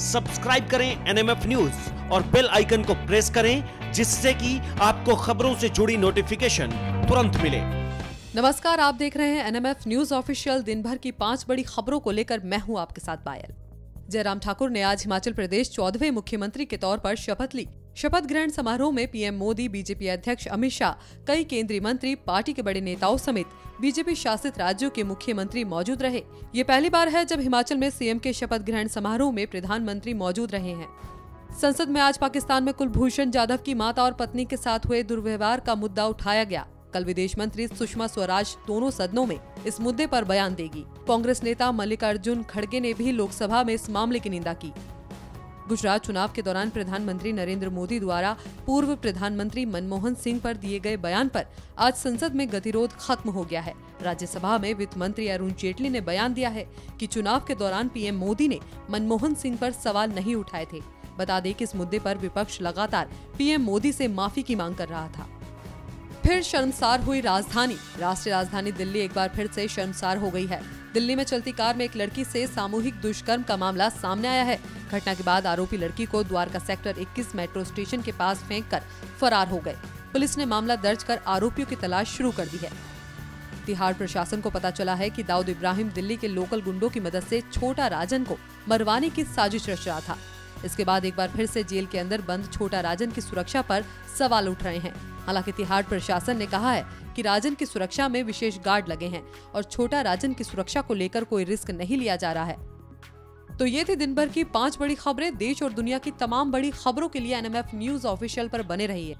Subscribe करें NMF news और bell icon को प्रेस करें, जिससे कि आपको खबरों से जुड़ी नोटिफिकेशन तुरंत मिले। नमस्कार, आप देख रहे हैं एनएमएफ न्यूज़ ऑफिशियल। दिन भर की पाँच बड़ी खबरों को लेकर मैं हूँ आपके साथ पायल जयराम ठाकुर ने आज हिमाचल प्रदेश चौदहवें मुख्यमंत्री के तौर पर शपथ ली। शपथ ग्रहण समारोह में पीएम मोदी, बीजेपी अध्यक्ष अमित शाह, कई केंद्रीय मंत्री, पार्टी के बड़े नेताओं समेत बीजेपी शासित राज्यों के मुख्यमंत्री मौजूद रहे। ये पहली बार है जब हिमाचल में सीएम के शपथ ग्रहण समारोह में प्रधानमंत्री मौजूद रहे हैं। संसद में आज पाकिस्तान में कुलभूषण जाधव की माता और पत्नी के साथ हुए दुर्व्यवहार का मुद्दा उठाया गया। कल विदेश मंत्री सुषमा स्वराज दोनों सदनों में इस मुद्दे पर बयान देगी। कांग्रेस नेता मल्लिकार्जुन खड़गे ने भी लोकसभा में इस मामले की निंदा की। गुजरात चुनाव के दौरान प्रधानमंत्री नरेंद्र मोदी द्वारा पूर्व प्रधानमंत्री मनमोहन सिंह पर दिए गए बयान पर आज संसद में गतिरोध खत्म हो गया है। राज्यसभा में वित्त मंत्री अरुण जेटली ने बयान दिया है कि चुनाव के दौरान पीएम मोदी ने मनमोहन सिंह पर सवाल नहीं उठाए थे। बता दें कि इस मुद्दे पर विपक्ष लगातार पीएम मोदी से माफ़ी की मांग कर रहा था। फिर शर्मसार हुई राजधानी। राष्ट्रीय राजधानी दिल्ली एक बार फिर से शर्मसार हो गई है। दिल्ली में चलती कार में एक लड़की से सामूहिक दुष्कर्म का मामला सामने आया है। घटना के बाद आरोपी लड़की को द्वारका सेक्टर 21 मेट्रो स्टेशन के पास फेंक कर फरार हो गए। पुलिस ने मामला दर्ज कर आरोपियों की तलाश शुरू कर दी है। तिहाड़ प्रशासन को पता चला है कि दाऊद इब्राहिम दिल्ली के लोकल गुंडों की मदद से छोटा राजन को मरवाने की साजिश रच रहा था। इसके बाद एक बार फिर से जेल के अंदर बंद छोटा राजन की सुरक्षा पर सवाल उठ रहे हैं। हालाँकि तिहाड़ प्रशासन ने कहा है कि राजन की सुरक्षा में विशेष गार्ड लगे हैं और छोटा राजन की सुरक्षा को लेकर कोई रिस्क नहीं लिया जा रहा है। तो ये थी दिन भर की पाँच बड़ी खबरें। देश और दुनिया की तमाम बड़ी खबरों के लिए एनएमएफ न्यूज़ ऑफिशियल पर बने रहिए।